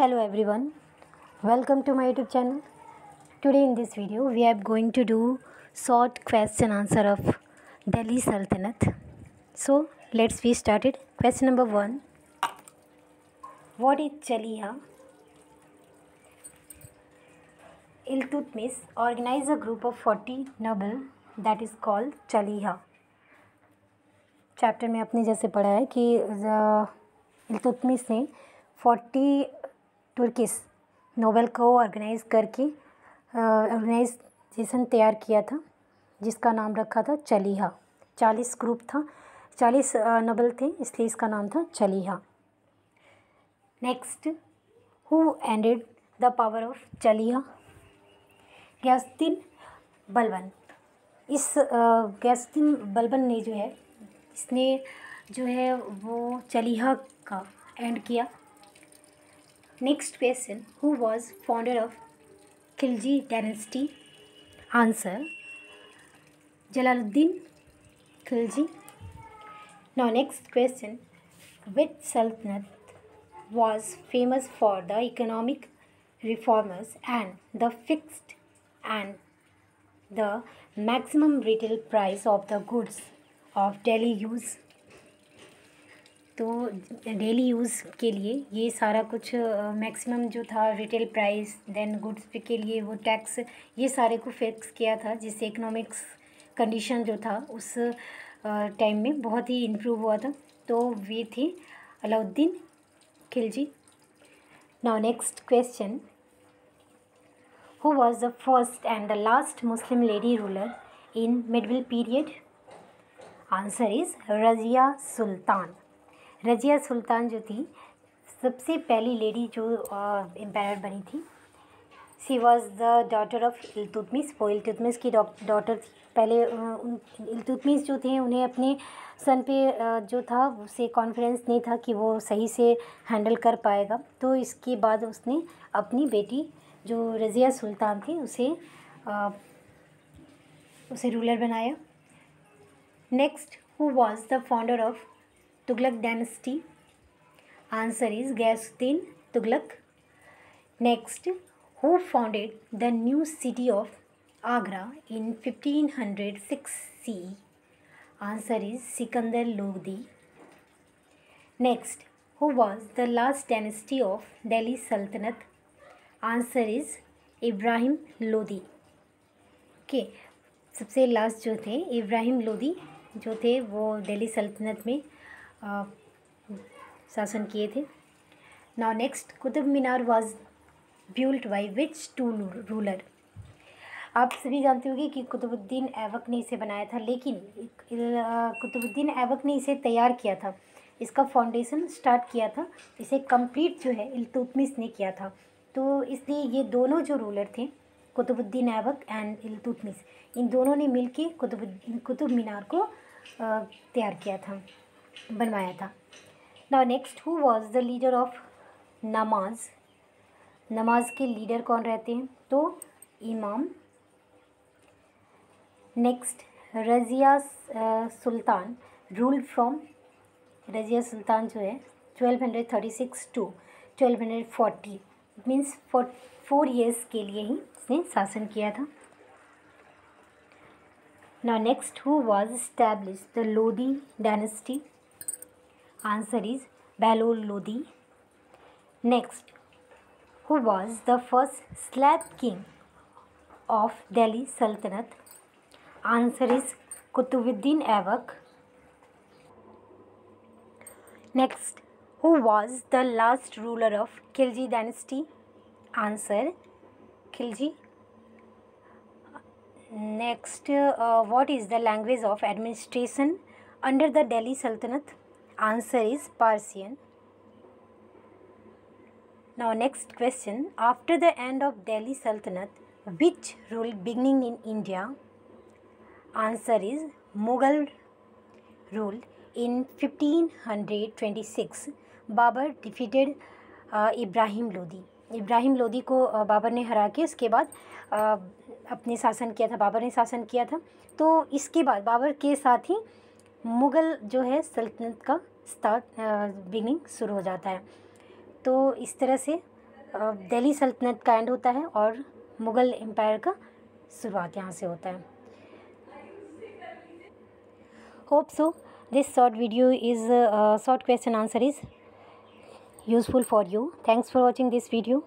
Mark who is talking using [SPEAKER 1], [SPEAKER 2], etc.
[SPEAKER 1] hello everyone welcome to my youtube channel today in this video we are going to do short question answer of delhi sultanate so let's be started question number 1 what is chaliha iltutmish organized a group of 40 noble that is called chaliha chapter में आपने जैसे पढ़ा है कि इल्तुतमिश ने forty Turkish noble को organise करके organisation तैयार किया था, जिसका नाम रखा था चलीहा। चालीस ग्रुप था, चालीस नोबल थे, इसलिए इसका नाम था Chaliha. Next, who ended the power of Chaliha? Ghiyasuddin Balban. इस गैसुद्दीन बलबन ने जो है, इसने जो है वो चलीहा का एंड किया। Next question Who was founder of Khilji dynasty? Answer Jalaluddin Khilji. Now, next question Which Sultanate was famous for the economic reformers and the fixed and the maximum retail price of the goods of daily use? तो daily use के लिए ये सारा कुछ maximum जो था retail price than goods के लिए वो टैक्स ये सारे को फिक्स किया था जिससे इकोनॉमिक्स कंडीशन जो था उस टाइम में बहुत ही इम्प्रूव हुआ था। तो वे थे Alauddin Khilji now next question who was the first and the last Muslim lady ruler in medieval period answer is Razia Sultan Razia Sultan जो थी, सबसे पहली लेडी जो एम्पायर बनी थी she was the daughter of Iltutmish वो इल्तुतमिस की daughter थी। पहले इल्तुतमिस जो थे, उन्हें अपने सन पे जो था, उसे कॉन्फिडेंस नहीं था कि वो सही से हैंडल कर पाएगा। तो इसके बाद उसने अपनी बेटी, जो रज़िया सुल्तान थी, उसे उसे रूलर बनाया। Next who was the founder of Tughlaq dynasty answer is Ghiyasuddin Tughlaq next who founded the new city of Agra in fifteen hundred six C answer is Sikandar Lodi next who was the last dynasty of Delhi Sultanate answer is Ibrahim Lodhi के सबसे last जो थे इब्राहिम लोधी जो थे वो दिल्ली सल्तनत में शासन किए थे। Now next Qutub Minar was built by which two ruler आप सभी जानते होंगे कि कुतुबुद्दीन ऐबक ने इसे बनाया था, लेकिन कुतुबुद्दीन ऐबक ने इसे तैयार किया था। इसका फाउंडेशन स्टार्ट किया था, इसे कंप्लीट जो है इल्तुतमिश ने किया था। तो इसलिए ये दोनों जो रूलर थे, कुतुबुद्दीन ऐबक एंड इल्तुतमिश इन दोनों ने मिलके कुतुब कुतुब मीनार को तैयार किया था। बनवाया था। Now next who was the leader of namaz नमाज़ के लीडर कौन रहते हैं? तो इमाम। Next Razia Sultan rule from Razia Sultan जो है twelve hundred thirty six to twelve hundred forty means four years के लिए ही उसने शासन किया था। Now next who was established? The lodi dynasty Answer is Balol Lodi. Next, who was the first slab king of Delhi Sultanate? Answer is Kutubuddin Aibak. Next, who was the last ruler of Khilji dynasty? Answer Khilji. Next, uh, what is the language of administration under the Delhi Sultanate? Answer is Persian. Now next question. After the end of Delhi Sultanate, which ruled beginning in India? Answer is Mughal ruled in 1526. Babur defeated Ibrahim Lodi Ibrahim Lodi को बाबर ने हरा के उसके बाद अपने शासन किया था बाबर ने शासन किया था तो इसके बाद बाबर के साथ ही मुग़ल जो है सल्तनत का स्टार्ट बिगनिंग शुरू हो जाता है। तो इस तरह से दिल्ली सल्तनत का एंड होता है और मुग़ल एम्पायर का शुरुआत यहाँ से होता है। Hope so this short video is short question answer is useful for you thanks for watching this video.